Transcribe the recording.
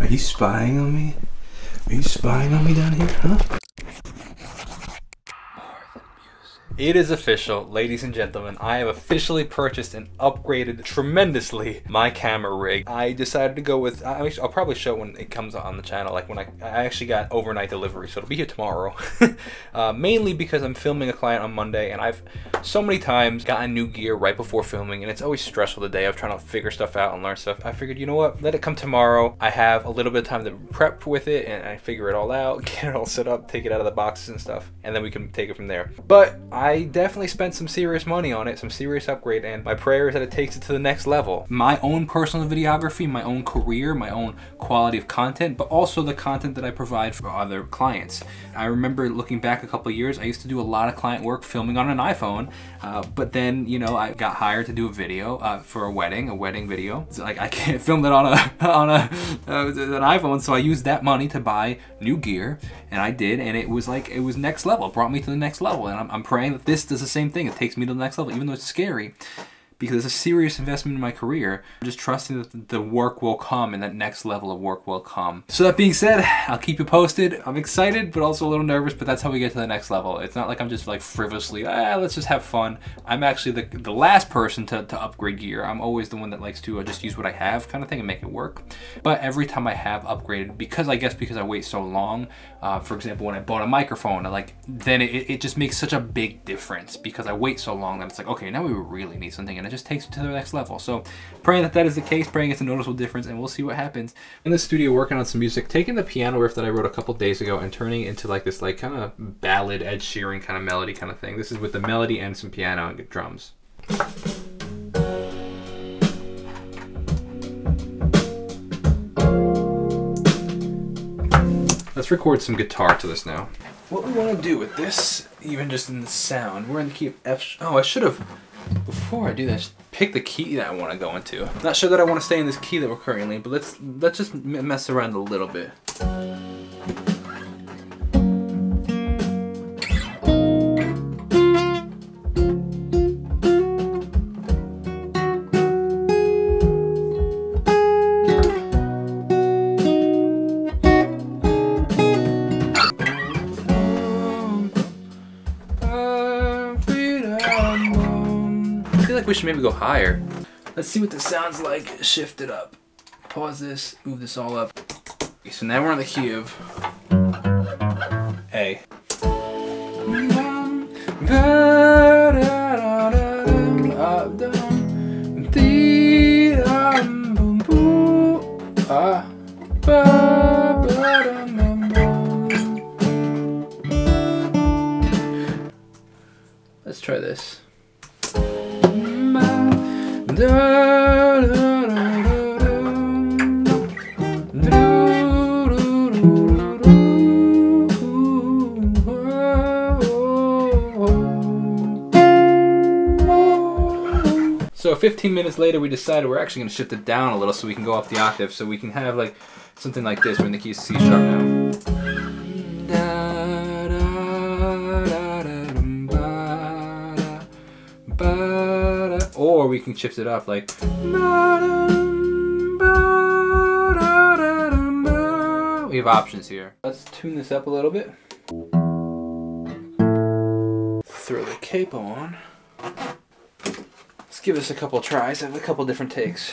Are you spying on me? Are you spying on me down here, huh? It is official, ladies and gentlemen. I have officially purchased and upgraded tremendously my camera rig. I decided to go with, I'll probably show when it comes on the channel, like when I, I actually got overnight delivery, so it'll be here tomorrow. uh, mainly because I'm filming a client on Monday and I've so many times gotten new gear right before filming and it's always stressful the day of trying to figure stuff out and learn stuff. I figured, you know what, let it come tomorrow. I have a little bit of time to prep with it and I figure it all out, get it all set up, take it out of the boxes and stuff, and then we can take it from there. But I I definitely spent some serious money on it, some serious upgrade, and my prayer is that it takes it to the next level. My own personal videography, my own career, my own quality of content, but also the content that I provide for other clients. I remember looking back a couple years, I used to do a lot of client work filming on an iPhone, uh, but then, you know, I got hired to do a video uh, for a wedding, a wedding video. It's like I can't film it on a on a uh, an iPhone, so I used that money to buy new gear, and I did, and it was like it was next level. It brought me to the next level, and I'm, I'm praying this does the same thing. It takes me to the next level, even though it's scary because it's a serious investment in my career. I'm just trusting that the work will come and that next level of work will come. So that being said, I'll keep you posted. I'm excited, but also a little nervous, but that's how we get to the next level. It's not like I'm just like frivolously, ah, let's just have fun. I'm actually the, the last person to, to upgrade gear. I'm always the one that likes to uh, just use what I have kind of thing and make it work. But every time I have upgraded, because I guess because I wait so long, uh, for example, when I bought a microphone, like then it, it just makes such a big difference because I wait so long that it's like, okay, now we really need something. And it just takes it to the next level. So praying that that is the case, praying it's a noticeable difference, and we'll see what happens. In the studio working on some music, taking the piano riff that I wrote a couple days ago and turning it into like this like kind of ballad, Ed Sheeran kind of melody kind of thing. This is with the melody and some piano and drums. Let's record some guitar to this now. What we want to do with this, even just in the sound, we're in the key of F. Oh, I should have before I do that, pick the key that I want to go into. Not sure that I want to stay in this key that we're currently in, but let's let's just mess around a little bit. We should maybe go higher. Let's see what this sounds like. Shift it up. Pause this, move this all up. Okay, so now we're on the key of A. So 15 minutes later, we decided we're actually going to shift it down a little so we can go up the octave. So we can have like something like this. We're in the key C sharp now. We can shift it up like. We have options here. Let's tune this up a little bit. Throw the capo on. Let's give this a couple tries. I have a couple different takes.